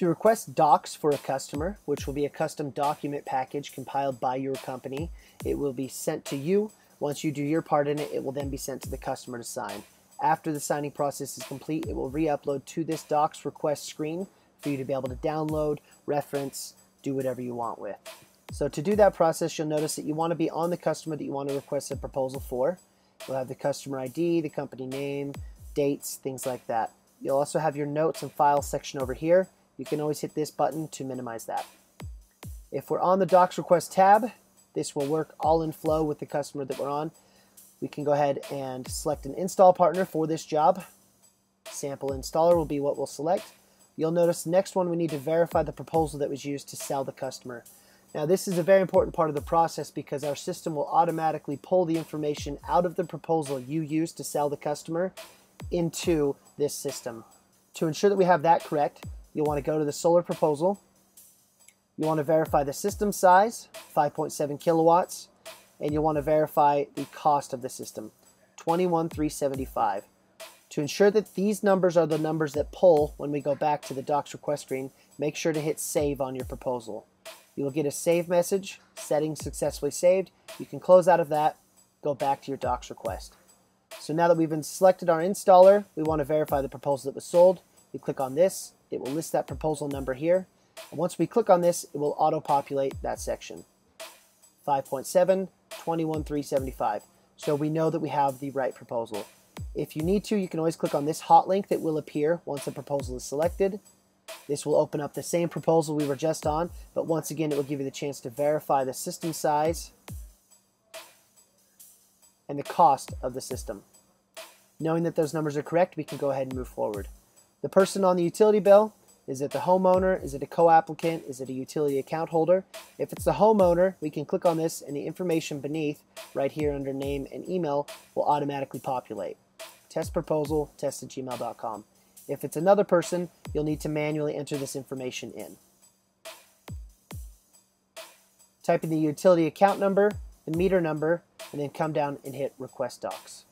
To request docs for a customer, which will be a custom document package compiled by your company, it will be sent to you. Once you do your part in it, it will then be sent to the customer to sign. After the signing process is complete, it will re-upload to this docs request screen for you to be able to download, reference, do whatever you want with. So to do that process, you'll notice that you want to be on the customer that you want to request a proposal for. You'll have the customer ID, the company name, dates, things like that. You'll also have your notes and files section over here you can always hit this button to minimize that. If we're on the Docs Request tab, this will work all in flow with the customer that we're on. We can go ahead and select an install partner for this job. Sample installer will be what we'll select. You'll notice next one we need to verify the proposal that was used to sell the customer. Now this is a very important part of the process because our system will automatically pull the information out of the proposal you used to sell the customer into this system. To ensure that we have that correct, You'll want to go to the solar proposal. You want to verify the system size, 5.7 kilowatts, and you'll want to verify the cost of the system, 21,375. To ensure that these numbers are the numbers that pull when we go back to the docs request screen, make sure to hit save on your proposal. You will get a save message, settings successfully saved. You can close out of that, go back to your docs request. So now that we've been selected our installer, we want to verify the proposal that was sold. We click on this, it will list that proposal number here. And once we click on this, it will auto-populate that section. 5.7, 21,375. So we know that we have the right proposal. If you need to, you can always click on this hot link that will appear once the proposal is selected. This will open up the same proposal we were just on, but once again, it will give you the chance to verify the system size and the cost of the system. Knowing that those numbers are correct, we can go ahead and move forward. The person on the utility bill, is it the homeowner? Is it a co-applicant? Is it a utility account holder? If it's the homeowner, we can click on this and the information beneath, right here under name and email, will automatically populate. Test proposal, test at gmail.com. If it's another person, you'll need to manually enter this information in. Type in the utility account number, the meter number, and then come down and hit request docs.